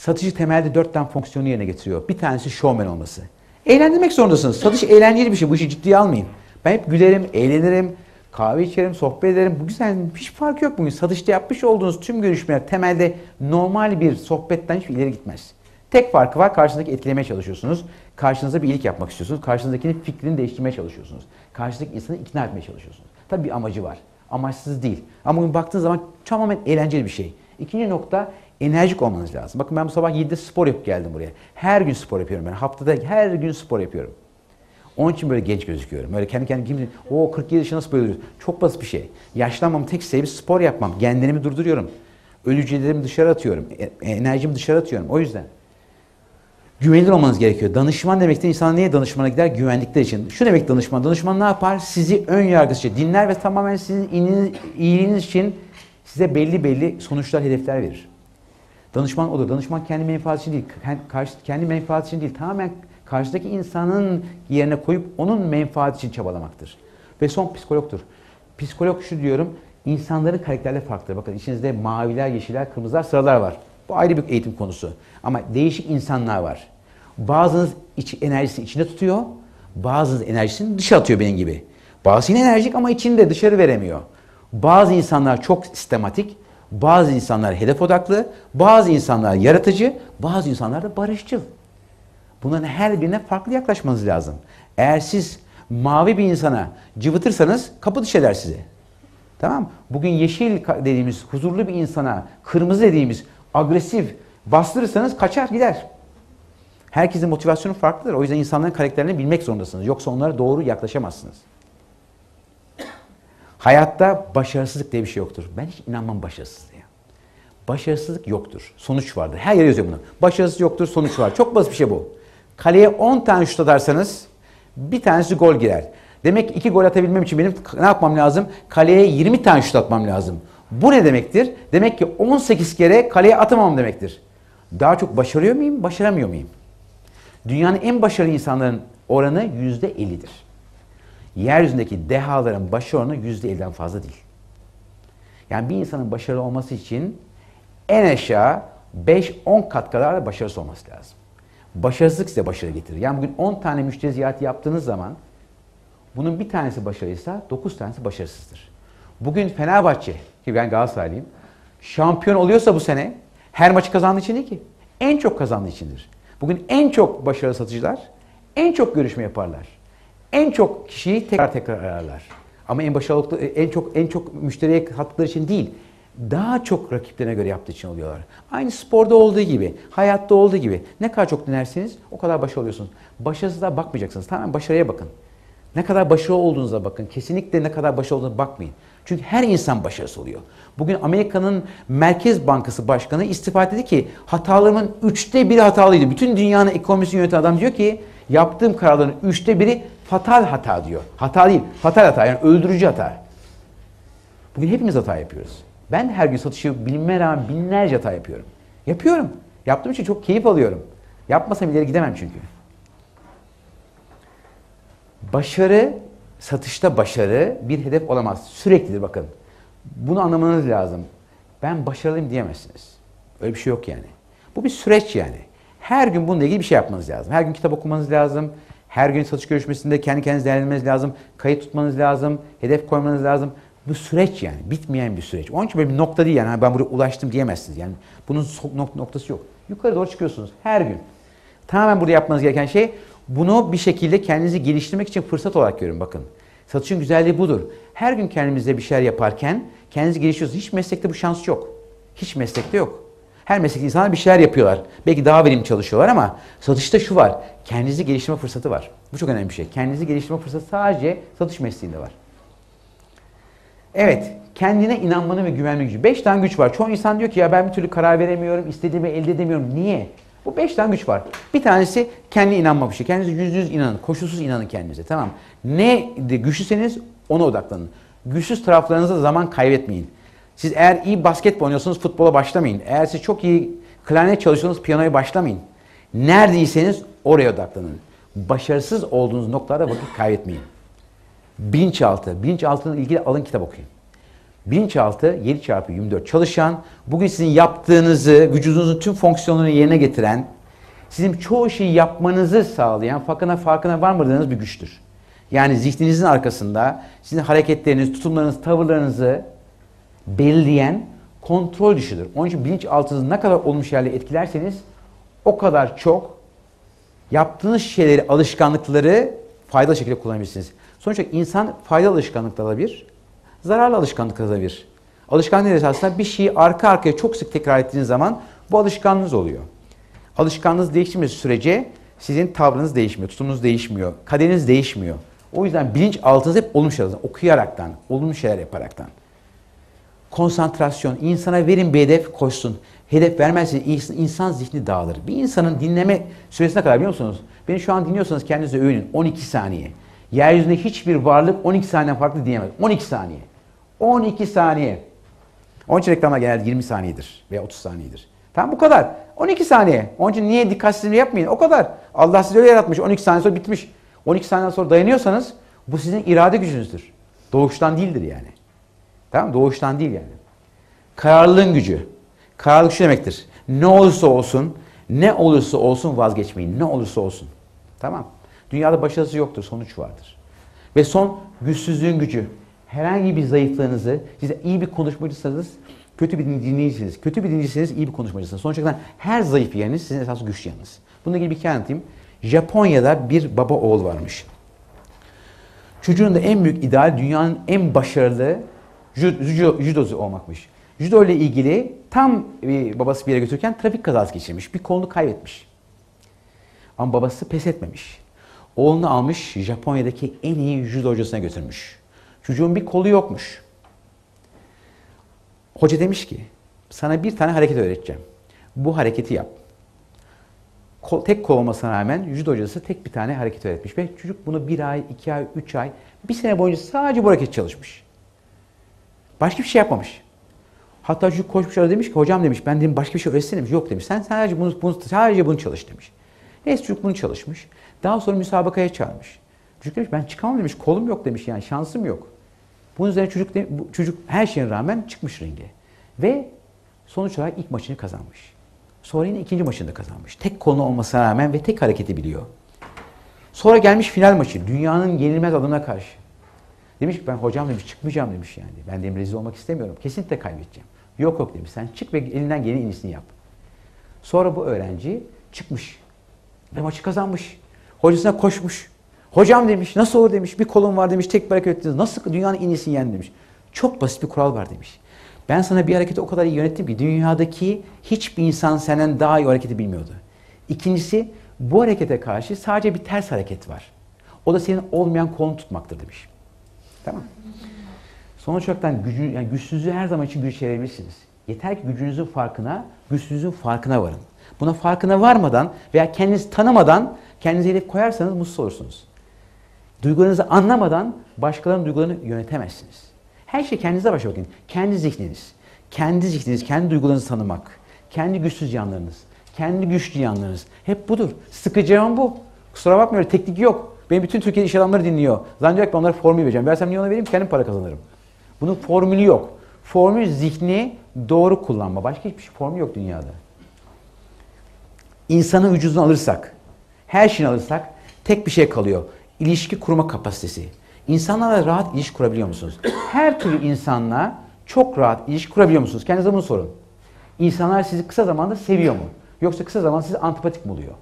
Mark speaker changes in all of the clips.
Speaker 1: Satıcı temelde dört tane fonksiyonu yerine getiriyor. Bir tanesi showman olması. Eğlendirmek zorundasınız. Satış eğlenceli bir şey. Bu işi ciddiye almayın. Ben hep gülerim, eğlenirim, kahve içerim, sohbet ederim. Bu güzel. Hiç fark yok bugün. Satışta yapmış olduğunuz tüm görüşmeler temelde normal bir sohbetten hiç ileri gitmez. Tek farkı var. Karşınızdaki etkilemeye çalışıyorsunuz. Karşınıza bir iyilik yapmak istiyorsunuz. Karşınızdakinin fikrini değiştirmeye çalışıyorsunuz. Karşınızdaki insanı ikna etmeye çalışıyorsunuz. Tabii bir amacı var. Amaçsız değil. Ama bugün baktığınız zaman tamamen eğlenceli bir şey. İkinci nokta enerjik olmanız lazım. Bakın ben bu sabah 7'de spor yapıp geldim buraya. Her gün spor yapıyorum ben. Haftada her gün spor yapıyorum. Onun için böyle genç gözüküyorum. Öyle kendi kendime kim o 47 yaşında nasıl böyle duruyorsun? Çok basit bir şey. Yaşlanmam tek sebebi spor yapmam. Kendimi durduruyorum. Ölücülerimi dışarı atıyorum. E, enerjimi dışarı atıyorum. O yüzden. Güvenilir olmanız gerekiyor. Danışman demektir. İnsan niye danışmana gider? Güvenlikler için. Şu demek danışman. Danışman ne yapar? Sizi ön yargısızca dinler ve tamamen sizin iyiliğiniz için size belli belli sonuçlar, hedefler verir. Danışman odur. Danışman kendi menfaati için değil, karşı, kendi menfaati için değil, tamamen karşıdaki insanın yerine koyup onun menfaati için çabalamaktır. Ve son psikologtur. Psikolog şu diyorum, insanların karakterleri farklıdır. Bakın içinizde maviler, yeşiller, kırmızılar, sıralar var. Bu ayrı bir eğitim konusu. Ama değişik insanlar var. Bazınız iç, enerjisini içinde tutuyor, bazınız enerjisini dışa atıyor benim gibi. Bazısı yine enerjik ama içinde dışarı veremiyor. Bazı insanlar çok sistematik, bazı insanlar hedef odaklı, bazı insanlar yaratıcı, bazı insanlar da barışçıl. Bunların her birine farklı yaklaşmanız lazım. Eğer siz mavi bir insana cıvıtırsanız kapı dış eder sizi. Tamam Bugün yeşil dediğimiz huzurlu bir insana, kırmızı dediğimiz agresif bastırırsanız kaçar gider. Herkesin motivasyonu farklıdır. O yüzden insanların karakterini bilmek zorundasınız. Yoksa onlara doğru yaklaşamazsınız. Hayatta başarısızlık diye bir şey yoktur. Ben hiç inanmam başarısızlığa. Başarısızlık yoktur. Sonuç vardır. Her yere yazıyor bunu. Başarısız yoktur, sonuç var. Çok basit bir şey bu. Kaleye 10 tane şut atarsanız bir tanesi gol girer. Demek ki iki gol atabilmem için benim ne yapmam lazım? Kaleye 20 tane şut atmam lazım. Bu ne demektir? Demek ki 18 kere kaleye atamam demektir. Daha çok başarıyor muyum, başaramıyor muyum? Dünyanın en başarılı insanların oranı %50'dir yeryüzündeki dehaların başarı oranı %50'den fazla değil. Yani bir insanın başarılı olması için en aşağı 5-10 kat kadar da başarısı olması lazım. Başarısızlık size başarı getirir. Yani bugün 10 tane müşteri ziyareti yaptığınız zaman bunun bir tanesi başarıysa 9 tanesi başarısızdır. Bugün Fenerbahçe, ki ben Galatasaraylıyım, şampiyon oluyorsa bu sene her maçı kazandığı için değil ki. En çok kazandığı içindir. Bugün en çok başarılı satıcılar en çok görüşme yaparlar en çok kişiyi tekrar tekrar ararlar. Ama en başarılı en çok en çok müşteriye kattıkları için değil. Daha çok rakiplerine göre yaptığı için oluyorlar. Aynı sporda olduğu gibi, hayatta olduğu gibi. Ne kadar çok dinlerseniz o kadar başarılı oluyorsunuz. Başarısızlığa bakmayacaksınız. Tamamen başarıya bakın. Ne kadar başarılı olduğunuza bakın. Kesinlikle ne kadar başarılı olduğunuza bakmayın. Çünkü her insan başarısız oluyor. Bugün Amerika'nın Merkez Bankası Başkanı istifa dedi ki hatalarımın üçte biri hatalıydı. Bütün dünyanın ekonomisini yöneten adam diyor ki yaptığım kararların üçte biri fatal hata diyor. Hata değil, fatal hata yani öldürücü hata. Bugün hepimiz hata yapıyoruz. Ben her gün satışı bilmeme rağmen binlerce hata yapıyorum. Yapıyorum. Yaptığım için çok keyif alıyorum. Yapmasam ileri gidemem çünkü. Başarı, satışta başarı bir hedef olamaz. Süreklidir bakın. Bunu anlamanız lazım. Ben başarılıyım diyemezsiniz. Öyle bir şey yok yani. Bu bir süreç yani. Her gün bununla ilgili bir şey yapmanız lazım. Her gün kitap okumanız lazım. Her gün satış görüşmesinde kendi kendinizi değerlendirmeniz lazım. Kayıt tutmanız lazım. Hedef koymanız lazım. Bu süreç yani. Bitmeyen bir süreç. Onun için böyle bir nokta değil yani. Ben buraya ulaştım diyemezsiniz. Yani bunun noktası yok. Yukarı doğru çıkıyorsunuz her gün. Tamamen burada yapmanız gereken şey bunu bir şekilde kendinizi geliştirmek için fırsat olarak görün bakın. Satışın güzelliği budur. Her gün kendimizde bir şeyler yaparken kendinizi geliştiriyorsunuz. Hiç meslekte bu şans yok. Hiç meslekte yok. Her meslek insanlar bir şeyler yapıyorlar. Belki daha verimli çalışıyorlar ama satışta şu var. Kendinizi geliştirme fırsatı var. Bu çok önemli bir şey. Kendinizi geliştirme fırsatı sadece satış mesleğinde var. Evet, kendine inanmanın ve güvenme gücü. Beş tane güç var. Çoğu insan diyor ki ya ben bir türlü karar veremiyorum, istediğimi elde edemiyorum. Niye? Bu beş tane güç var. Bir tanesi kendi inanma bir şey. Kendinize yüz yüz inanın. Koşulsuz inanın kendinize. Tamam. Ne de güçlüseniz ona odaklanın. Güçsüz taraflarınızda zaman kaybetmeyin. Siz eğer iyi basketbol oynuyorsanız futbola başlamayın. Eğer siz çok iyi klarnet çalışıyorsanız piyanoya başlamayın. Neredeyseniz oraya odaklanın. Başarısız olduğunuz noktalarda vakit kaybetmeyin. Bilinçaltı. Bilinçaltıyla ilgili alın kitap okuyun. Bilinçaltı 7 çarpı 24 çalışan, bugün sizin yaptığınızı, vücudunuzun tüm fonksiyonlarını yerine getiren, sizin çoğu şeyi yapmanızı sağlayan, farkına farkına varmadığınız bir güçtür. Yani zihninizin arkasında sizin hareketleriniz, tutumlarınız, tavırlarınızı belirleyen kontrol dışıdır. Onun için bilinçaltınızı ne kadar olmuş yerle etkilerseniz o kadar çok yaptığınız şeyleri, alışkanlıkları faydalı şekilde kullanabilirsiniz. Sonuçta insan faydalı alışkanlıklar alabilir, zararlı alışkanlıklar alabilir. Alışkanlık esasında bir şeyi arka arkaya çok sık tekrar ettiğiniz zaman bu alışkanlığınız oluyor. Alışkanlığınız değiştirmesi sürece sizin tavrınız değişmiyor, tutumunuz değişmiyor, kaderiniz değişmiyor. O yüzden bilinç altınız hep olumlu şeyler, okuyaraktan, olumlu şeyler yaparaktan. Konsantrasyon, insana verin bir hedef koşsun. Hedef vermezseniz insan zihni dağılır. Bir insanın dinleme süresine kadar biliyor musunuz? Beni şu an dinliyorsanız kendinize övünün. 12 saniye. Yeryüzünde hiçbir varlık 12 saniyeden farklı dinleyemez. 12 saniye. 12 saniye. Onun için genelde 20 saniyedir veya 30 saniyedir. Tamam bu kadar. 12 saniye. Onun için niye dikkatsizliğini yapmayın? O kadar. Allah sizi öyle yaratmış. 12 saniye sonra bitmiş. 12 saniyeden sonra dayanıyorsanız bu sizin irade gücünüzdür. Doğuştan değildir yani. Tamam Doğuştan değil yani. Kararlılığın gücü. Kararlılık şu demektir. Ne olursa olsun, ne olursa olsun vazgeçmeyin. Ne olursa olsun. Tamam. Dünyada başarısı yoktur, sonuç vardır. Ve son güçsüzlüğün gücü. Herhangi bir zayıflığınızı, siz iyi bir konuşmacısınız, kötü bir dinleyicisiniz. Kötü bir dinleyicisiniz, iyi bir konuşmacısınız. Sonuç olarak her zayıf yeriniz sizin esas güçlü yanınız. Bununla ilgili bir hikaye anlatayım. Japonya'da bir baba oğul varmış. Çocuğun da en büyük ideal dünyanın en başarılı judocu olmakmış. Judo ile ilgili tam bir babası bir yere götürürken trafik kazası geçirmiş. Bir kolunu kaybetmiş. Ama babası pes etmemiş. Oğlunu almış Japonya'daki en iyi judo hocasına götürmüş. Çocuğun bir kolu yokmuş. Hoca demiş ki sana bir tane hareket öğreteceğim. Bu hareketi yap. Kol, tek kol olmasına rağmen judo hocası tek bir tane hareket öğretmiş. Ve çocuk bunu bir ay, iki ay, üç ay, bir sene boyunca sadece bu hareket çalışmış. Başka bir şey yapmamış. Hatta çocuk koşmuş orada demiş ki hocam demiş ben dedim başka bir şey öğretsene demiş. Yok demiş sen sadece bunu, bunu, sadece bunu çalış demiş. Neyse çocuk bunu çalışmış. Daha sonra müsabakaya çağırmış. Çocuk demiş ben çıkamam demiş kolum yok demiş yani şansım yok. Bunun üzerine çocuk, bu, çocuk her şeye rağmen çıkmış ringe. Ve sonuç olarak ilk maçını kazanmış. Sonra yine ikinci maçını da kazanmış. Tek konu olmasına rağmen ve tek hareketi biliyor. Sonra gelmiş final maçı. Dünyanın yenilmez adına karşı. Demiş ki ben hocam demiş çıkmayacağım demiş yani. Ben dedim rezil olmak istemiyorum. Kesinlikle kaybedeceğim. Yok yok demiş sen çık ve elinden geleni en iyisini yap. Sonra bu öğrenci çıkmış. Ve maçı kazanmış. Hocasına koşmuş. Hocam demiş nasıl olur demiş. Bir kolum var demiş tek bir hareket ettiniz. Nasıl dünyanın en iyisini yendi demiş. Çok basit bir kural var demiş. Ben sana bir hareketi o kadar iyi yönettim ki dünyadaki hiçbir insan senden daha iyi hareketi bilmiyordu. İkincisi bu harekete karşı sadece bir ters hareket var. O da senin olmayan kolunu tutmaktır demiş. Tamam. Sonuç olarak gücü, yani güçsüzlüğü her zaman için güç çevirebilirsiniz. Yeter ki gücünüzün farkına, güçsüzlüğün farkına varın. Buna farkına varmadan veya kendinizi tanımadan kendinize hedef koyarsanız mutsuz olursunuz. Duygularınızı anlamadan başkalarının duygularını yönetemezsiniz. Her şey kendinize başa bakın. Kendi zihniniz, kendi zihniniz, kendi duygularınızı tanımak, kendi güçsüz yanlarınız, kendi güçlü yanlarınız. Hep budur. Sıkıcı an bu. Kusura bakmıyorum teknik yok. Benim bütün Türkiye iş adamları dinliyor. Zannediyor ki onlara formül vereceğim. Versem niye ona vereyim? Kendim para kazanırım. Bunun formülü yok. Formül zihni doğru kullanma. Başka hiçbir şey, formül yok dünyada. İnsanın vücudunu alırsak, her şeyini alırsak tek bir şey kalıyor. İlişki kurma kapasitesi. İnsanlarla rahat ilişki kurabiliyor musunuz? Her türlü insanla çok rahat ilişki kurabiliyor musunuz? Kendinize bunu sorun. İnsanlar sizi kısa zamanda seviyor mu? Yoksa kısa zamanda sizi antipatik mi oluyor?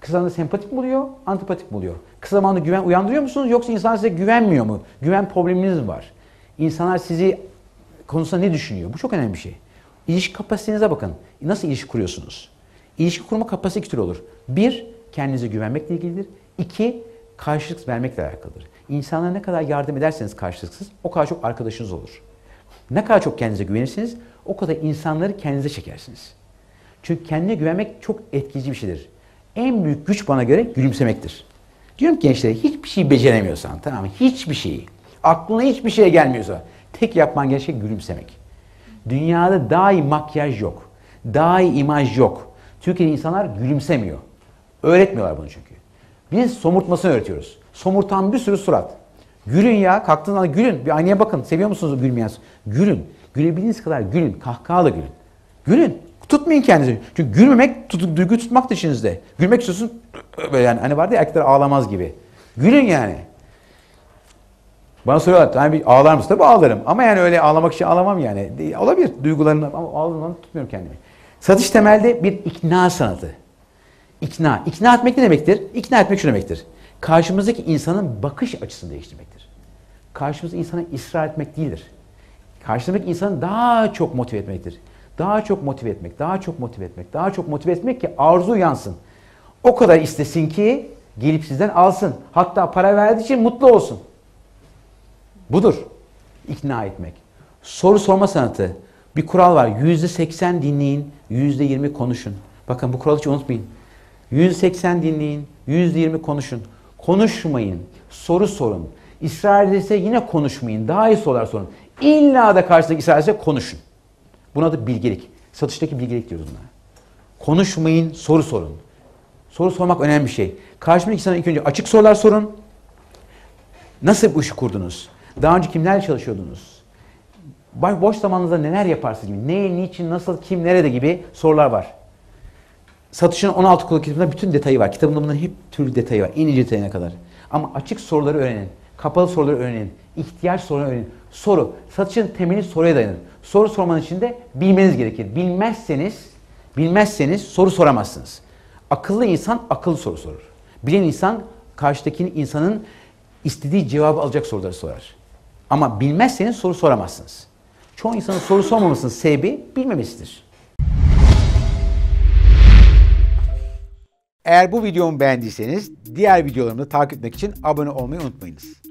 Speaker 1: Kısa zamanda sempatik mi oluyor, antipatik mi oluyor? Kısa zamanda güven uyandırıyor musunuz yoksa insanlar size güvenmiyor mu? Güven probleminiz mi var? İnsanlar sizi konusunda ne düşünüyor? Bu çok önemli bir şey. İlişki kapasitenize bakın. Nasıl ilişki kuruyorsunuz? İlişki kurma kapasitesi iki tür olur. Bir, kendinize güvenmekle ilgilidir. İki, karşılık vermekle alakalıdır. İnsanlara ne kadar yardım ederseniz karşılıksız o kadar çok arkadaşınız olur. Ne kadar çok kendinize güvenirsiniz o kadar insanları kendinize çekersiniz. Çünkü kendine güvenmek çok etkileyici bir şeydir. En büyük güç bana göre gülümsemektir. Diyorum ki gençlere hiçbir şey beceremiyorsan tamam mı? Hiçbir şeyi. Aklına hiçbir şey gelmiyorsa tek yapman gereken gülümsemek. Dünyada daha iyi makyaj yok. Daha iyi imaj yok. Türkiye'de insanlar gülümsemiyor. Öğretmiyorlar bunu çünkü. Biz somurtmasını öğretiyoruz. Somurtan bir sürü surat. Gülün ya. Kalktığınız anda gülün. Bir aynaya bakın. Seviyor musunuz gülmeyen? Gülün. Gülebildiğiniz kadar gülün. Kahkahalı gülün. Gülün. Tutmayın kendinizi. Çünkü gülmemek, tut, duygu tutmak da içinizde. Gülmek istiyorsun böyle yani. Hani vardı ya erkekler ağlamaz gibi. Gülün yani. Bana soruyorlar, hani bir ağlar mısın? Tabii ağlarım. Ama yani öyle ağlamak için ağlamam yani. Olabilir duygularımla ama ağlamam tutmuyorum kendimi. Satış temelde bir ikna sanatı. İkna. İkna etmek ne demektir? İkna etmek şu demektir. Karşımızdaki insanın bakış açısını değiştirmektir. Karşımızdaki insana ısrar etmek değildir. Karşımızdaki insanı daha çok motive etmektir. Daha çok motive etmek, daha çok motive etmek, daha çok motive etmek ki arzu yansın. O kadar istesin ki gelip sizden alsın. Hatta para verdiği için mutlu olsun. Budur. İkna etmek. Soru sorma sanatı. Bir kural var. Yüzde seksen dinleyin, yüzde yirmi konuşun. Bakın bu kuralı hiç unutmayın. Yüzde seksen dinleyin, yüzde yirmi konuşun. Konuşmayın, soru sorun. İsrar edilse yine konuşmayın. Daha iyi sorular sorun. İlla da karşısındaki ısrar etse konuşun. Buna da bilgelik. Satıştaki bilgelik diyoruz buna. Konuşmayın, soru sorun. Soru sormak önemli bir şey. Karşımdaki insana ilk önce açık sorular sorun. Nasıl bu işi kurdunuz? Daha önce kimlerle çalışıyordunuz? Boş zamanınızda neler yaparsınız gibi, ne, niçin, nasıl, kim, nerede gibi sorular var. Satışın 16 kolu kitabında bütün detayı var. Kitabında bunların hep türlü detayı var. En ince detayına kadar. Ama açık soruları öğrenin. Kapalı soruları öğrenin. ihtiyaç soruları öğrenin. Soru. Satışın temeli soruya dayanır. Soru sormanın için de bilmeniz gerekir. Bilmezseniz, bilmezseniz soru soramazsınız. Akıllı insan akıllı soru sorur. Bilen insan karşıdaki insanın istediği cevabı alacak soruları sorar. Ama bilmezseniz soru soramazsınız. Çoğu insanın soru sormamasının sebebi bilmemesidir. Eğer bu videomu beğendiyseniz diğer videolarımı takip etmek için abone olmayı unutmayınız.